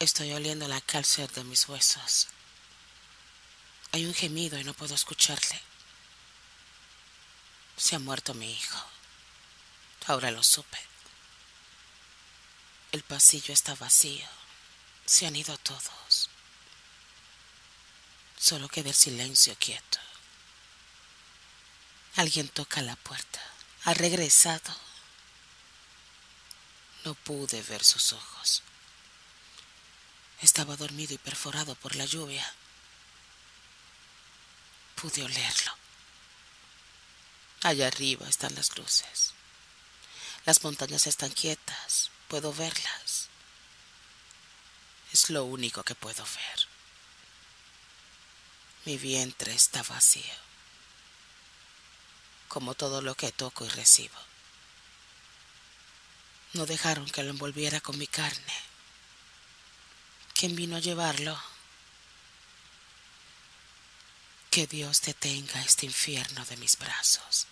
Estoy oliendo la cárcel de mis huesos. Hay un gemido y no puedo escucharle. Se ha muerto mi hijo. Ahora lo supe. El pasillo está vacío. Se han ido todos. Solo queda el silencio quieto. Alguien toca la puerta. Ha regresado. No pude ver sus ojos. Estaba dormido y perforado por la lluvia. Pude olerlo. Allá arriba están las luces. Las montañas están quietas. Puedo verlas. Es lo único que puedo ver. Mi vientre está vacío, como todo lo que toco y recibo. No dejaron que lo envolviera con mi carne. ¿Quién vino a llevarlo? Que Dios detenga este infierno de mis brazos.